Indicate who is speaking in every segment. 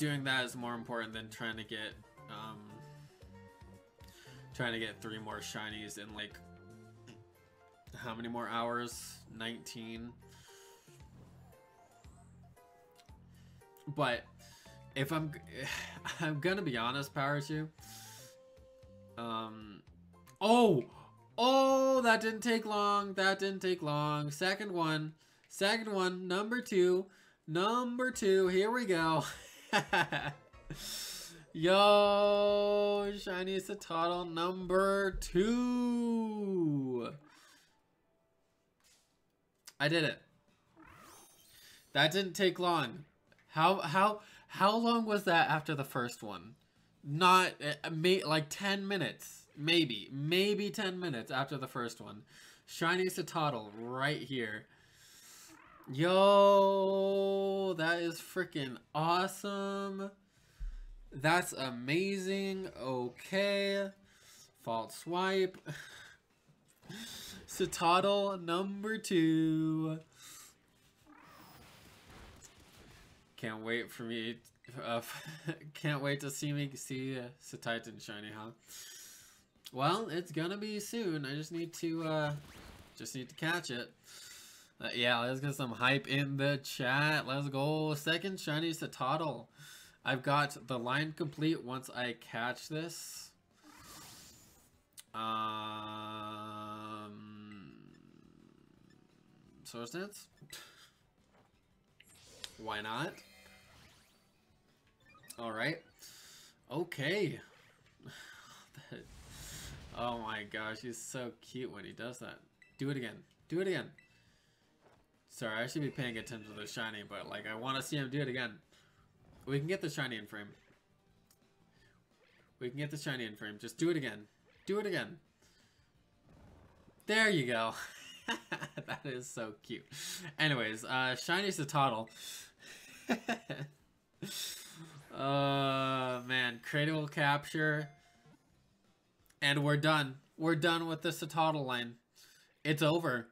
Speaker 1: doing that is more important than trying to get um, trying to get three more shinies in like how many more hours? 19 but if i'm i'm gonna be honest power shoe um oh oh that didn't take long that didn't take long. Second one second one number two number two here we go Yo, shiny Cetoddle number two. I did it. That didn't take long. How how how long was that after the first one? Not uh, may, like 10 minutes. Maybe. Maybe 10 minutes after the first one. Shiny Cetoddle right here. Yo, that is freaking awesome. That's amazing. Okay. False swipe. Cetoddle number two. Can't wait for me. Uh, can't wait to see me see uh, Cetitan shiny, huh? Well, it's gonna be soon. I just need to, uh, just need to catch it. Uh, yeah, let's get some hype in the chat. Let's go. Second shiny Cetoddle. I've got the line complete once I catch this. Um, Swords Dance? Why not? Alright. Okay. oh my gosh, he's so cute when he does that. Do it again. Do it again. Sorry, I should be paying attention to the shiny, but like I want to see him do it again. We can get the shiny in frame. We can get the shiny in frame. Just do it again. Do it again. There you go. that is so cute. Anyways, uh, shiny Cetoddle. uh, man, critical capture. And we're done. We're done with the Cetoddle line. It's over.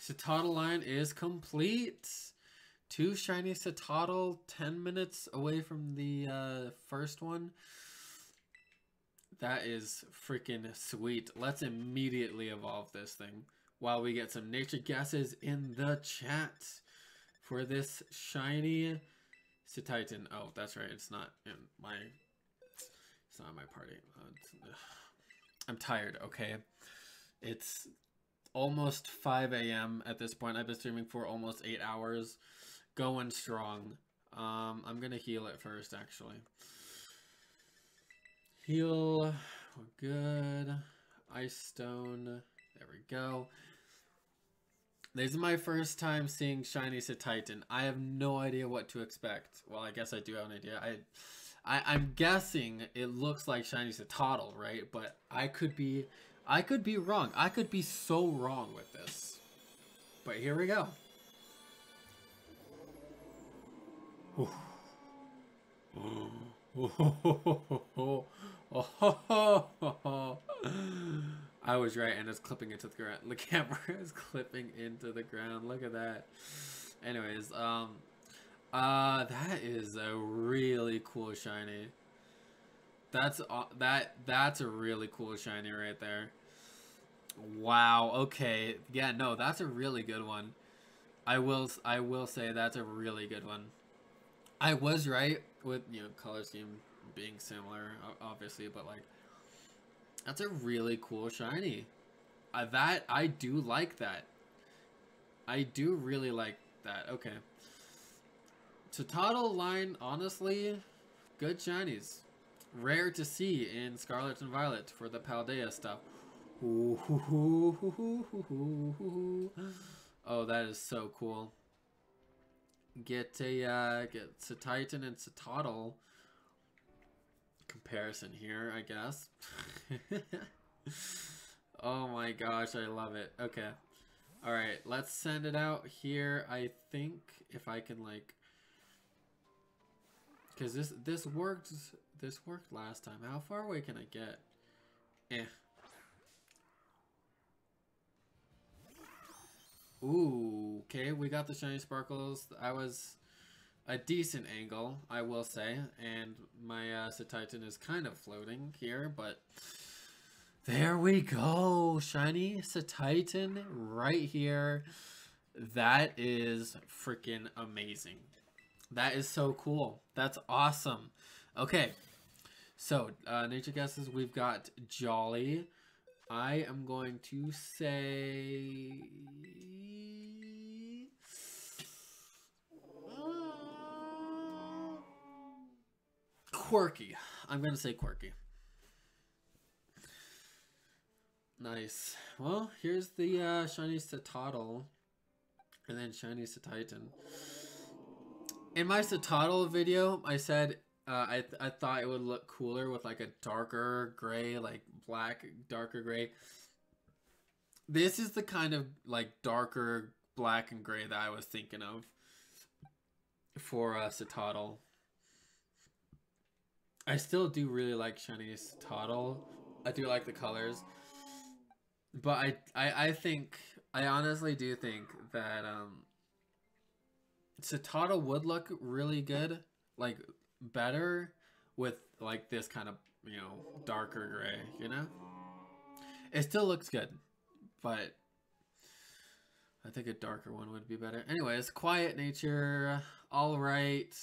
Speaker 1: Cetoddle line is complete. Two shiny Cetoddle, 10 minutes away from the uh, first one. That is freaking sweet. Let's immediately evolve this thing while we get some nature guesses in the chat for this shiny Cetitan. Oh, that's right. It's not in my, it's not my party. Uh, I'm tired, okay? It's almost 5 a.m. at this point. I've been streaming for almost 8 hours going strong. Um, I'm gonna heal it first, actually. Heal, we're good. Ice Stone, there we go. This is my first time seeing Shiny Titan. I have no idea what to expect. Well, I guess I do have an idea. I, I I'm guessing it looks like Shiny Cetoddle, right? But I could be, I could be wrong. I could be so wrong with this. But here we go. I was right, and it's clipping into the ground. The camera is clipping into the ground. Look at that. Anyways, um, uh, that is a really cool shiny. That's uh, that that's a really cool shiny right there. Wow. Okay. Yeah. No, that's a really good one. I will I will say that's a really good one. I was right with you know color scheme being similar, obviously, but like that's a really cool shiny. I, that I do like that. I do really like that. Okay. Cetoddle line, honestly, good shinies. Rare to see in Scarlet and Violet for the Paldea stuff. Oh, that is so cool get a uh, get Titan and Cetoddle comparison here, I guess. oh my gosh, I love it. Okay. Alright, let's send it out here. I think if I can like because this this worked this worked last time. How far away can I get? Eh. Ooh, okay, we got the shiny sparkles. I was a decent angle, I will say. And my uh, Cetitan is kind of floating here, but there we go. Shiny Cetitan right here. That is freaking amazing. That is so cool. That's awesome. Okay, so uh, nature guesses, we've got Jolly. I am going to say... Quirky. I'm going to say quirky. Nice. Well, here's the uh, shiny Cetoddle. And then shiny Cetitan. In my Cetoddle video, I said uh, I, th I thought it would look cooler with like a darker gray, like black, darker gray. This is the kind of like darker black and gray that I was thinking of for uh, Cetoddle. I still do really like shiny Cetoddle. I do like the colors. But I, I, I think, I honestly do think that um, Cetoddle would look really good, like better with like this kind of, you know, darker gray, you know? It still looks good, but I think a darker one would be better. Anyways, quiet nature, all right.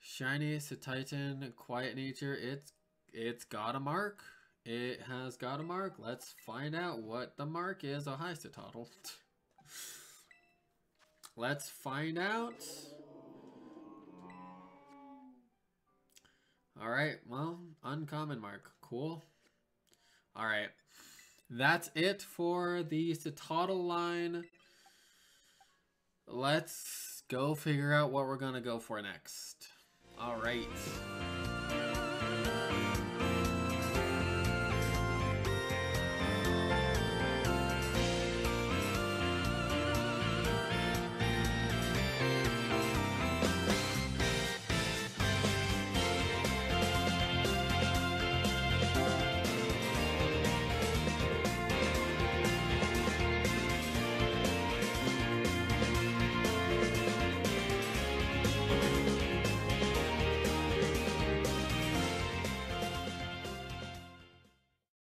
Speaker 1: Shiny Cetitan, quiet nature, it's it's got a mark. It has got a mark. Let's find out what the mark is. Oh, hi, Cetoddle. Let's find out. Alright, well, uncommon mark. Cool. Alright. That's it for the Cetoddle line. Let's go figure out what we're going to go for next. Alright.